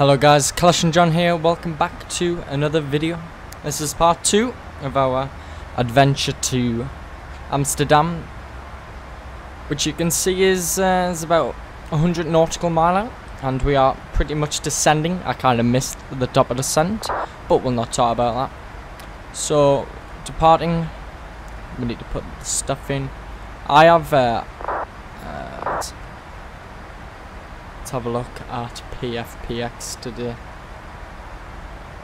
Hello guys, ClashinJon here, welcome back to another video. This is part 2 of our adventure to Amsterdam, which you can see is, uh, is about 100 nautical mile out, and we are pretty much descending. I kind of missed the top of the descent, but we'll not talk about that. So, departing, we need to put the stuff in. I have uh, Let's have a look at PFPX today.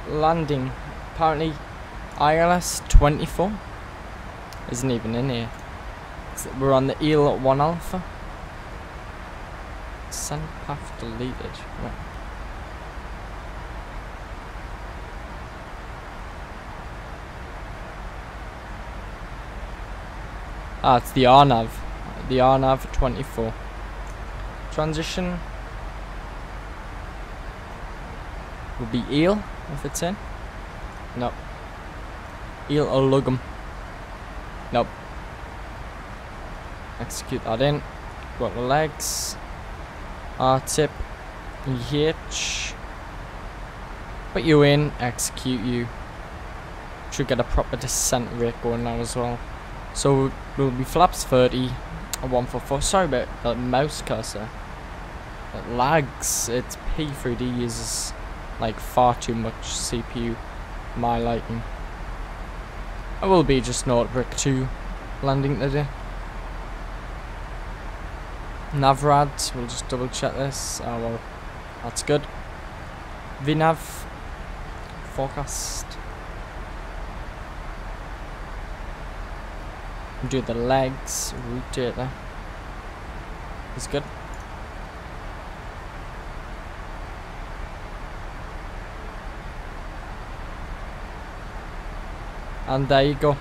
Landing. Apparently ILS 24 isn't even in here. We're on the EEL 1 Alpha. Send path deleted. Right. Ah, it's the RNAV. The RNAV 24. Transition would be eel if it's in. Nope. Eel or lugum. Nope. Execute that in. Got the legs. ARTIP. Hitch. Put you in. Execute you. Should get a proper descent rate going now as well. So we'll be flaps 30. A 144. Sorry about the mouse cursor. It lags. It's P3D uses like far too much CPU my liking. I will be just not brick 2 landing today. Navrad, we'll just double check this. Oh well, that's good. VNAV, forecast. Do the legs, rotator. It's good. And there you go.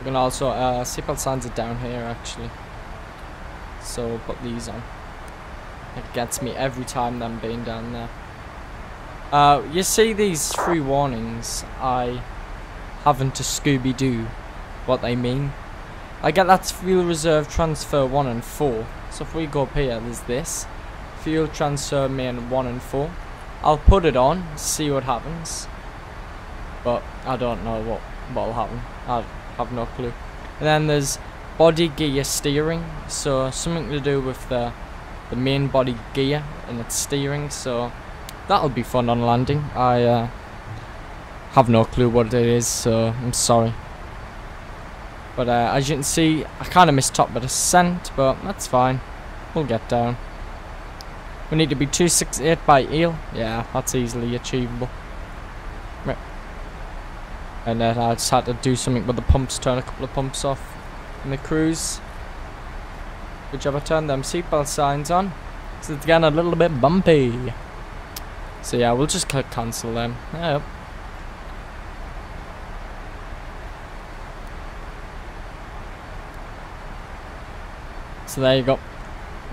We can also, uh, seatbelt signs are down here actually. So we'll put these on. It gets me every time them being down there. Uh, you see these three warnings I haven't to Scooby-Doo what they mean. I get that's fuel reserve transfer 1 and 4. So if we go up here, there's this. Fuel transfer main 1 and 4. I'll put it on, see what happens. But I don't know what what'll happen. I have no clue. And then there's body gear steering. So something to do with the the main body gear and its steering. So that'll be fun on landing. I uh, have no clue what it is, so I'm sorry. But uh, as you can see, I kind of missed top of descent, but that's fine. We'll get down. We need to be 268 by eel. Yeah, that's easily achievable. And then I just had to do something with the pumps, turn a couple of pumps off in the cruise. Job I turned them seatbelt signs on. So it's getting a little bit bumpy. So yeah, we'll just click cancel them. Yep. So there you go.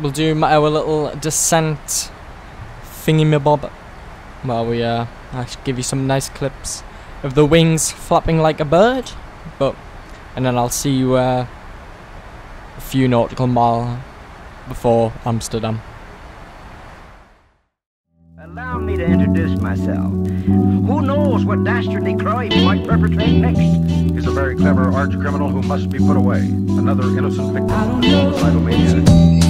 We'll do our little descent thingy-mabob while we uh, I give you some nice clips of the wings flapping like a bird. But and then I'll see you uh, a few nautical mile before Amsterdam. Allow me to introduce myself. Who knows what dastardly crime he might perpetrate next? He's a very clever arch criminal who must be put away. Another innocent victim of this homicidal maniac.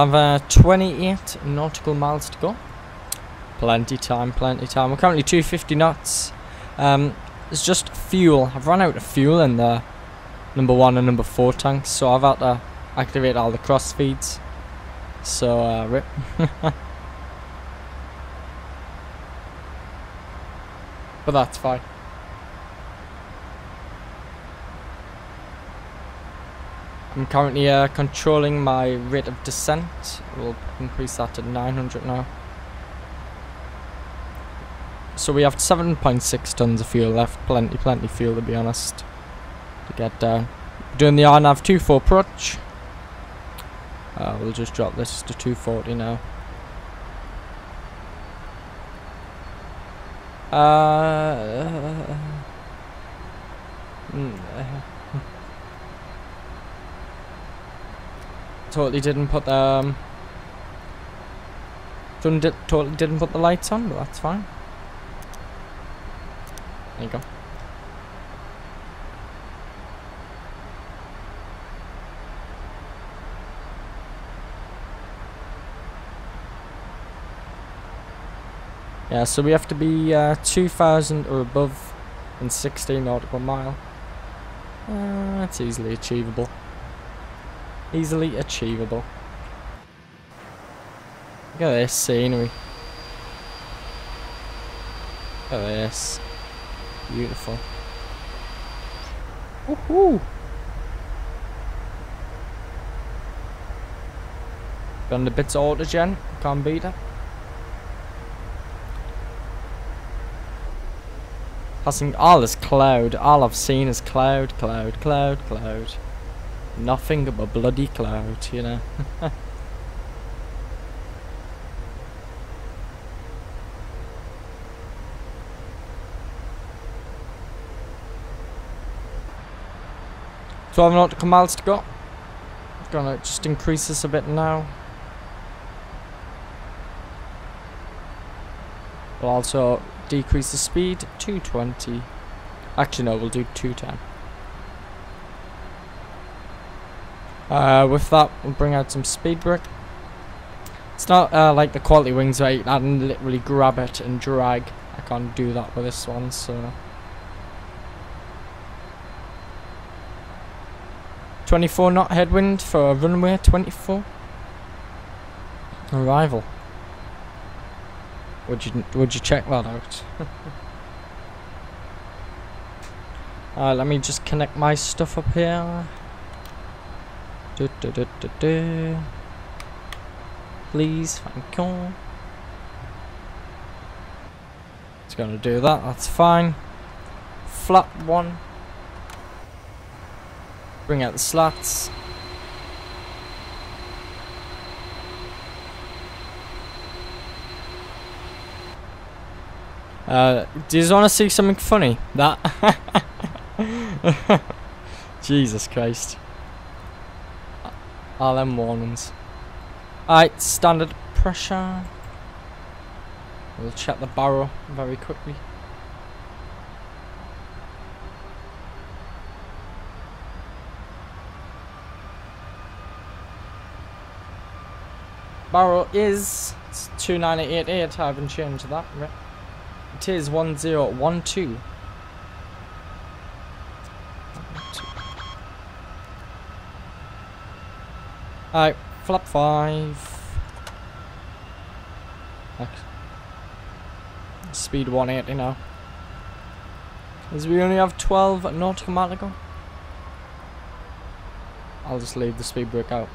Have uh, 28 nautical miles to go. Plenty time, plenty time. We're currently 250 knots. Um, it's just fuel. I've run out of fuel in the number one and number four tanks, so I've had to activate all the cross feeds. So, uh, rip. but that's fine. I'm currently uh, controlling my rate of descent. We'll increase that to 900 now. So we have 7.6 tons of fuel left. Plenty, plenty fuel to be honest. To get down. Doing the RNAV 24 approach. Uh, we'll just drop this to 240 now. Uh, mm, totally didn't put the um, totally didn't put the lights on, but that's fine. There you go. Yeah, so we have to be uh, 2,000 or above in 16 nautical mile. Uh, that's easily achievable. Easily achievable. Look at this scenery. Look at this. Beautiful. Woohoo! Got the bits of autogen. Can't beat it. Passing all this cloud. All I've seen is cloud, cloud, cloud, cloud. Nothing but bloody cloud, you know. Twelve nautical miles to go. Gonna just increase this a bit now. We'll also decrease the speed to 20. Actually, no, we'll do 210. Uh, with that, we'll bring out some speed brick. It's not uh, like the QualityWings where you can literally grab it and drag. I can't do that with this one, so... 24 knot headwind for runway 24. Arrival. Would you would you check that out? uh, let me just connect my stuff up here. Du, du, du, du, du. Please, thank you. It's gonna do that. That's fine. Flat one. Bring out the slats. Uh, do you want to see something funny? That. Jesus Christ. All them warnings. Alright, standard pressure. We'll check the barrel very quickly. Barrel is 2988, I haven't changed that. It is 1012. Alright, flap 5. Speed 180 now. As we only have 12 nautical mile. I'll just leave the speed brake out.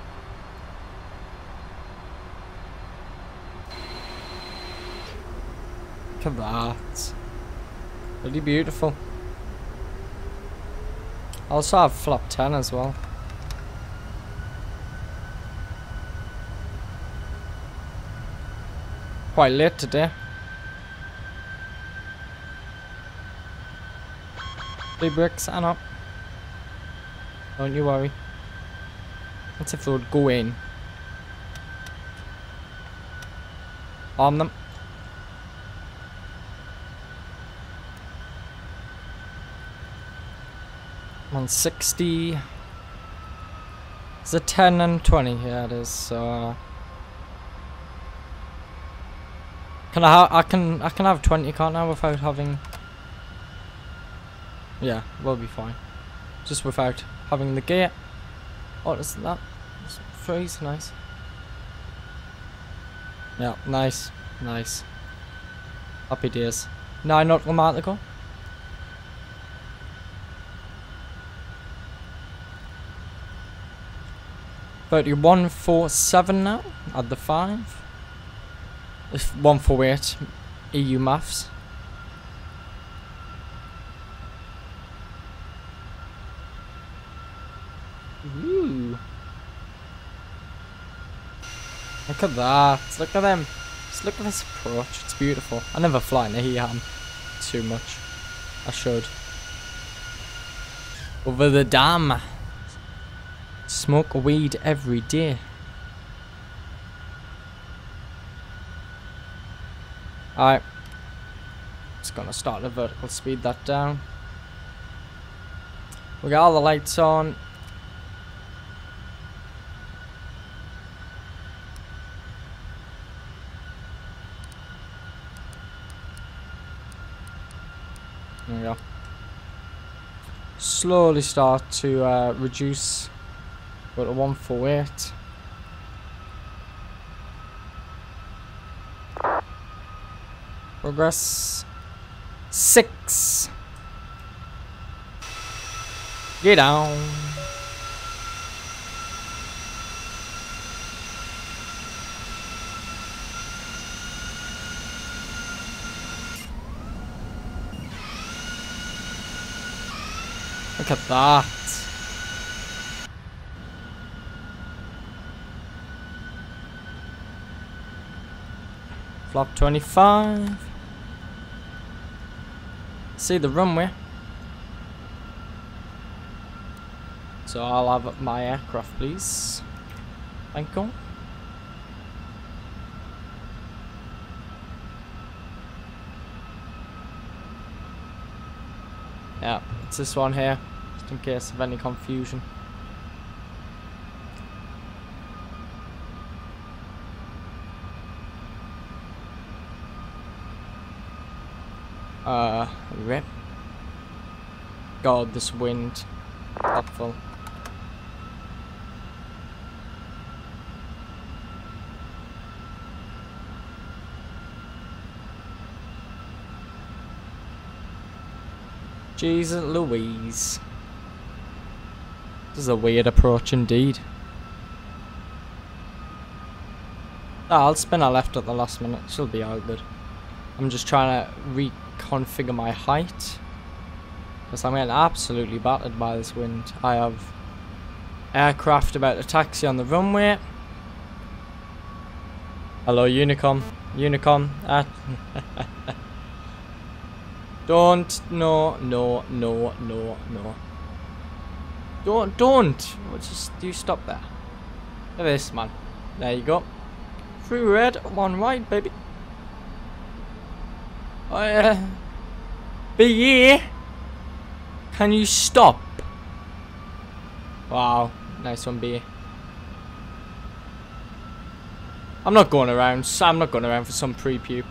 Look at that. Really beautiful. I also have flap 10 as well. Quite late today. Three bricks and up. Don't you worry. Let's if they would go in. Arm them. 160. It's a 10 and 20. Yeah, it is. So. Uh, can I? I can. I can have 20, can't I, without having. Yeah, we'll be fine. Just without having the gear. Oh, isn't that? Freeze, nice. Yeah, nice, nice. Happy days. Nine nautical mile to go. 3147 now at the 5. If 148 EU maths. Ooh. Look at that. Look at them. Just look at this approach. It's beautiful. I never fly in a EHAM too much. I should. Over the dam. Smoke weed every day. Alright. Just gonna start the vertical speed that down. We got all the lights on. There we go. Slowly start to uh, reduce Go to 148. Progress. Six. Get down. Look at that. Flop 25. See the runway. So I'll have my aircraft, please. Thank you. Yeah, it's this one here, just in case of any confusion. Rip. God, this wind. Helpful. Jesus Louise. This is a weird approach indeed. Ah, I'll spin our left at the last minute. She'll be all good. I'm just trying to reconfigure my height. Because I'm getting absolutely battered by this wind. I have aircraft about to taxi on the runway. Hello, Unicom. Unicom. Ah. don't. No, no, no, no, no. Don't, don't. Just, you stop there. Look at this, man. There you go. Three red, one white, baby. Oh, yeah. BE, can you stop? Wow, nice one, B. I'm not going around. I'm not going around for some pre-pube.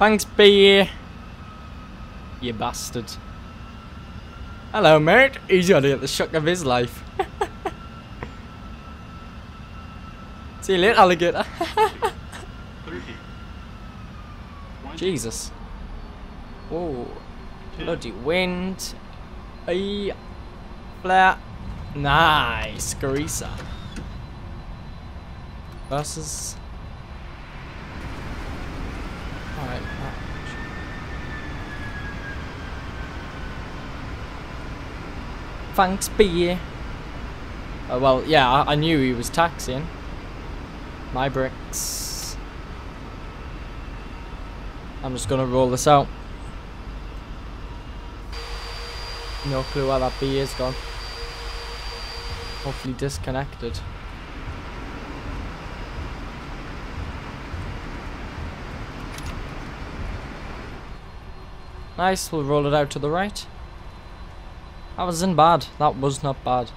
Thanks, B. You bastard. Hello, mate. He's gonna get the shock of his life. See you later, alligator. Jesus. Whoa. Bloody wind. Ay. Flare. Nice. Carissa. Versus. Alright. Thanks, B. Uh, well, yeah, I, I knew he was taxing. My bricks. I'm just gonna roll this out. No clue where that B is gone. Hopefully disconnected. Nice, we'll roll it out to the right. That wasn't bad. That was not bad.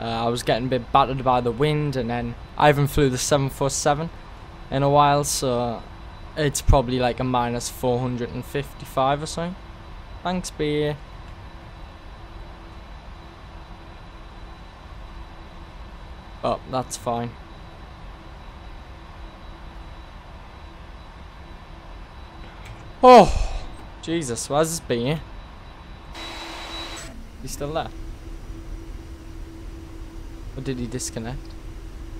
Uh, I was getting a bit battered by the wind and then I haven't flew the 747 in a while so it's probably like a minus 455 or so. Thanks, B. Oh, that's fine. Oh, Jesus, where's this bee? He's still there? Or did he disconnect?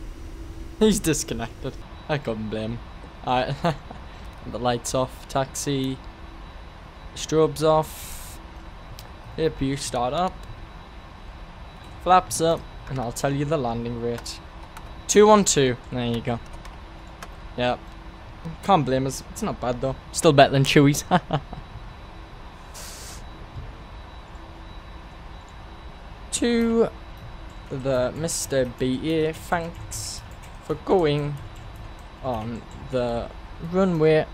He's disconnected. I couldn't blame him. Alright. the lights off. Taxi. Strobes off. APU start up. Flaps up. And I'll tell you the landing rate. 212. There you go. Yep. Can't blame us. It's not bad though. Still better than Chewy's. to the Mr. BA, thanks for going on the runway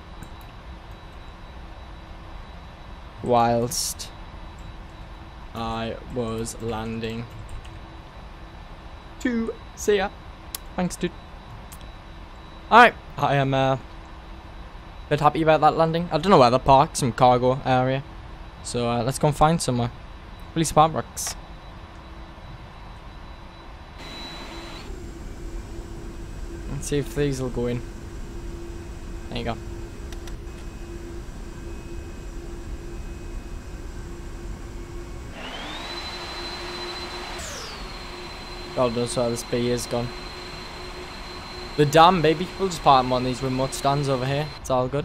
whilst I was landing two. See ya. Thanks, dude. Alright, I am uh, a bit happy about that landing. I don't know where the park's some cargo area. So uh, let's go and find somewhere. Police barracks. Let's see if these will go in. There you go. God knows where this bee is gone. The dam, baby. We'll just park on these remote stands over here. It's all good.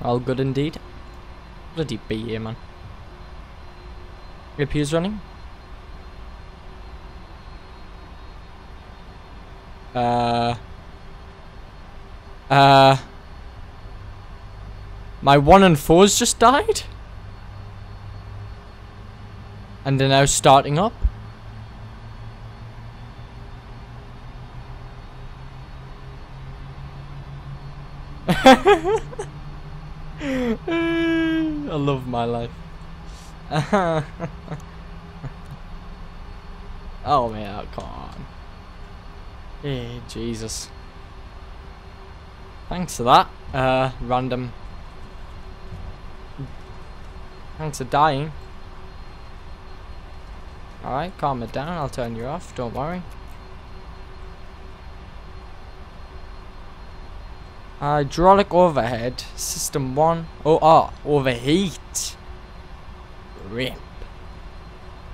All good indeed. Bloody bee here, man. APU's running. Uh. Uh. My one and fours just died? And they're now starting up? I love my life. oh man, come on. Hey, Jesus. Thanks for that. Uh, random. Thanks for dying. Alright, calm it down. I'll turn you off. Don't worry. Hydraulic overhead. System 1. Oh, oh, overheat. Rip.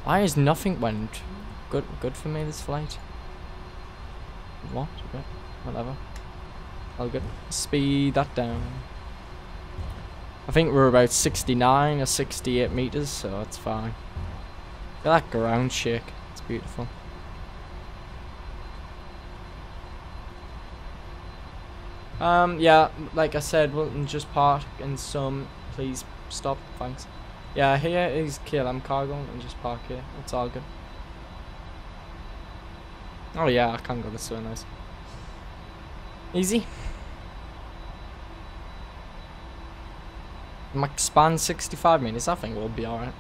Why is nothing went good good for me this flight? What? Whatever. I'll get speed that down. I think we're about 69 or 68 meters, so that's fine. Look at that ground shake. It's beautiful. Um, yeah, like I said, we'll just park in some. Please stop. Thanks. Yeah, here is KLM cargo and just park here. It's all good. Oh yeah, I can go this way, nice. Easy. Max span 65 minutes, I think we'll be alright.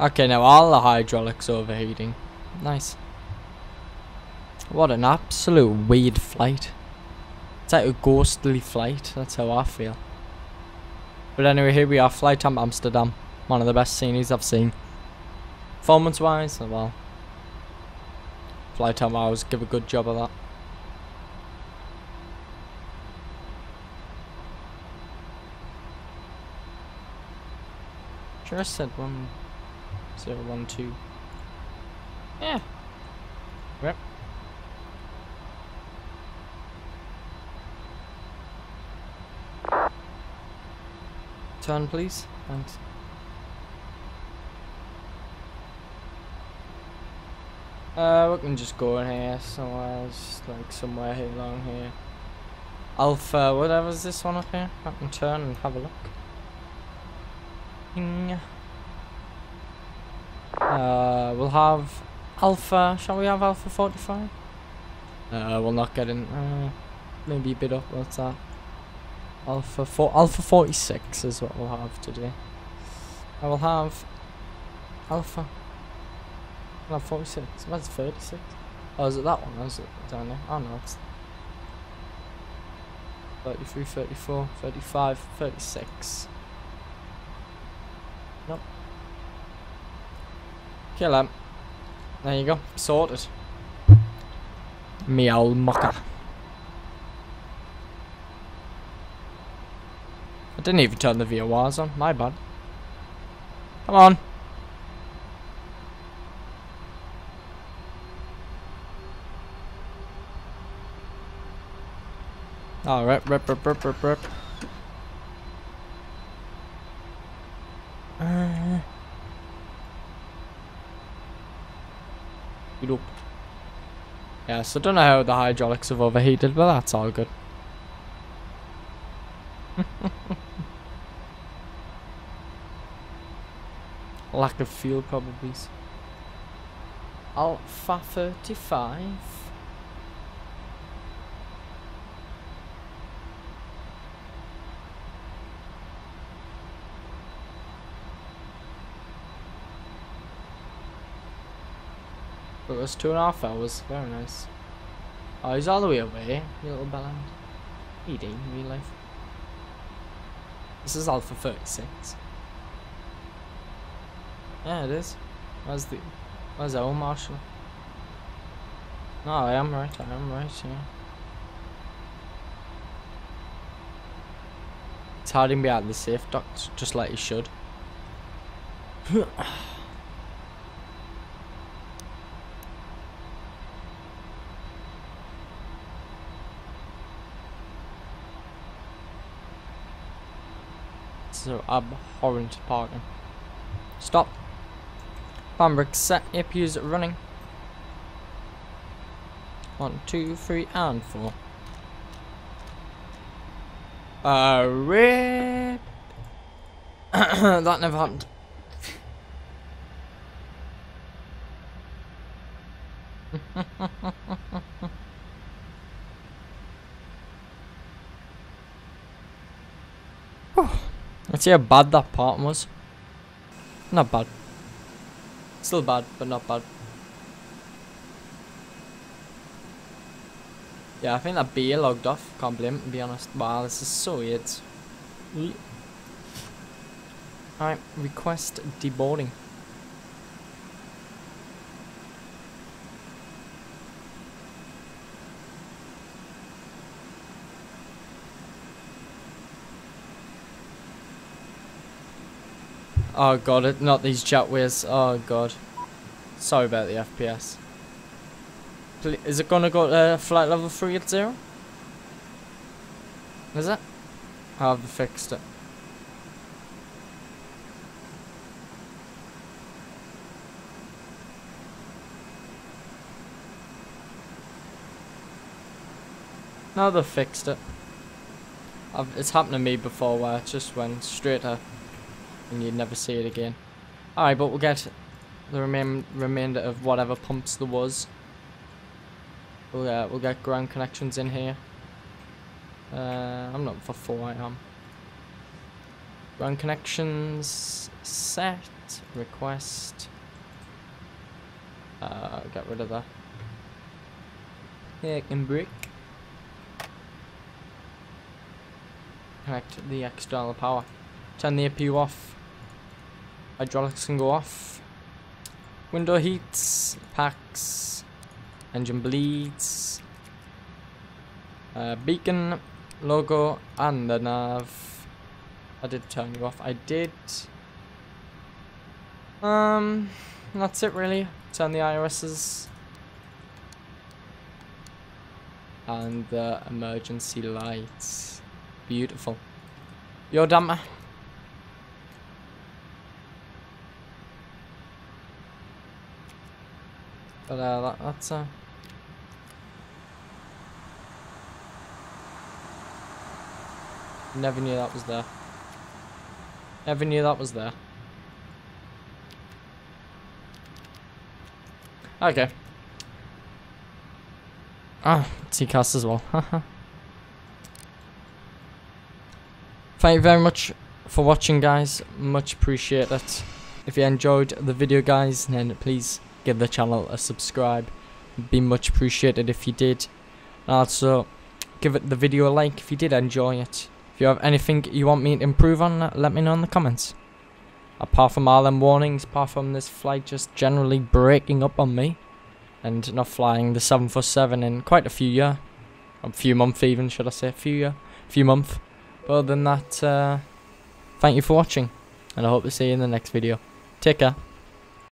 Okay, now all the hydraulics overheating. Nice. What an absolute weird flight. It's like a ghostly flight, that's how I feel. But anyway, here we are, Flight to Amsterdam. One of the best sceneries I've seen. Performance wise, oh well. Flight time hours give a good job of that. Sure I said one zero one two. Yeah. Yep. Turn, please. Thanks. Uh, we can just go in here somewhere, just like somewhere here along here. Alpha, whatever's this one up here. I can turn and have a look. Uh, we'll have Alpha, shall we have Alpha 45? Uh, we'll not get in, uh, maybe a bit up, what's that? Alpha four, Alpha 46 is what we'll have today. I will have Alpha. I'll have 46. What's 36? Oh, is it that one? Or is it down there? Oh no, it's 33, 34, 35, 36. Nope. Kill him. There you go. Sorted. Meow mucker. Didn't even turn the VORs on. My bad. Come on. Oh, rip, rip, rip, rip, rip, rip. Uh. Yeah, so don't know how the hydraulics have overheated, but that's all good. Lack of fuel probably. Alpha 35. It was two and a half hours. Very nice. Oh, he's all the way away, you little bellend. He did real life. This is Alpha 36. Yeah, it is. Where's the... Where's our marshal? No, I am right, I am right, yeah. It's hiding behind the safe duct, just like you should. so abhorrent parking. Stop. Bambrick set APUs running. One, two, three, and four. Uh, rip. that never happened. Let's see how bad that part was. Not bad. Still bad, but not bad. Yeah, I think that beer logged off. Can't blame it, to be honest. Wow, this is so weird. Alright, request deboarding. Oh god, it, not these jetways. Oh god. Sorry about the FPS. Is it gonna go to uh, flight level 3 at 0? Is it? They fixed it? Now they've fixed it. I've, it's happened to me before where it just went straight to and you'd never see it again. Alright, but we'll get the remain remainder of whatever pumps there was. We'll, uh, we'll get ground connections in here. Uh, I'm not for four, I am. Ground connections set, request. Uh, get rid of that. Heck and brick. Connect the external power. Turn the APU off. Hydraulics can go off. Window heats, packs, engine bleeds, uh, beacon, logo, and the nav. I did turn you off. I did. Um, that's it really. Turn the IRSs. And the emergency lights. Beautiful. Yaw, damper. But uh, that, that's uh... Never knew that was there. Never knew that was there. Okay. Ah, TCAS as well. Thank you very much for watching guys. Much appreciate it. If you enjoyed the video guys, then please give the channel a subscribe. be much appreciated if you did. Also, give it the video a like if you did enjoy it. If you have anything you want me to improve on, let me know in the comments. Apart from all them warnings, apart from this flight just generally breaking up on me. And not flying the 747 in quite a few year. A few month even, should I say. A few year. A few month. But other than that, uh, thank you for watching. And I hope to see you in the next video. Take care.